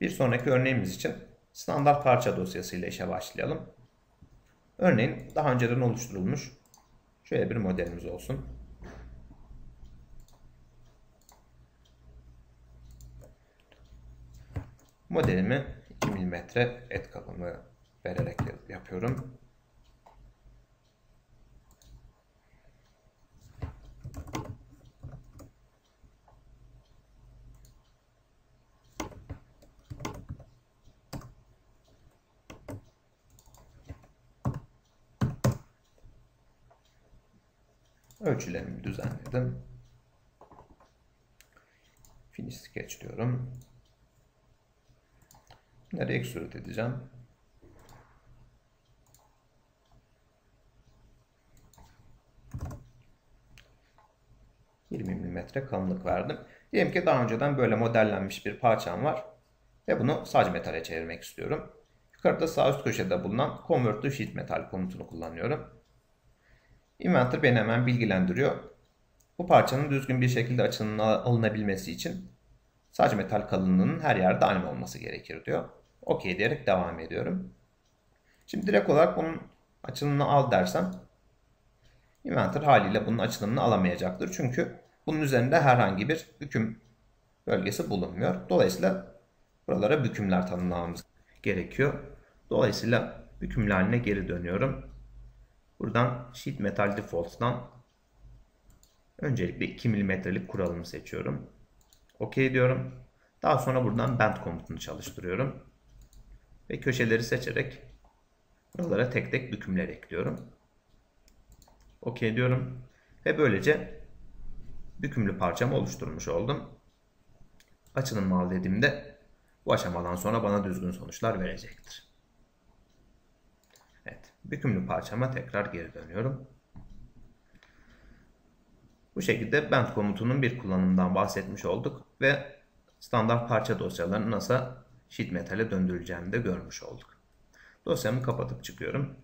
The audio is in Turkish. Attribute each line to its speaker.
Speaker 1: Bir sonraki örneğimiz için standart parça dosyasıyla işe başlayalım. Örneğin daha önceden oluşturulmuş şöyle bir modelimiz olsun. Modelimi 2 mm et kalınlığı vererek yapıyorum. Ölçülerimi düzenledim. Finish sketch diyorum. Nereye extrude edeceğim? mm kalınlık verdim. Diyelim ki daha önceden böyle modellenmiş bir parçam var. Ve bunu sac metale çevirmek istiyorum. Yukarıda sağ üst köşede bulunan Convert to Sheet Metal komutunu kullanıyorum. Inventor beni hemen bilgilendiriyor. Bu parçanın düzgün bir şekilde açının alınabilmesi için sac metal kalınlığının her yerde aynı olması gerekir diyor. OK diyerek devam ediyorum. Şimdi direkt olarak bunun açılımını al dersem Inventor haliyle bunun açılımını alamayacaktır. Çünkü bunun üzerinde herhangi bir büküm bölgesi bulunmuyor. Dolayısıyla buralara bükümler tanımlamamız gerekiyor. Dolayısıyla bükümlü haline geri dönüyorum. Buradan Sheet Metal Default'tan öncelikle 2 mm'lik kuralımı seçiyorum. OK diyorum. Daha sonra buradan Bend komutunu çalıştırıyorum. Ve köşeleri seçerek buralara tek tek bükümler ekliyorum. OK diyorum. Ve böylece bükümlü parçamı oluşturmuş oldum. Açılımı al dediğimde bu aşamadan sonra bana düzgün sonuçlar verecektir. Evet, bükümlü parçama tekrar geri dönüyorum. Bu şekilde bend komutunun bir kullanımından bahsetmiş olduk ve standart parça dosyalarının nasıl sheet metale döndürüleceğini de görmüş olduk. Dosyamı kapatıp çıkıyorum.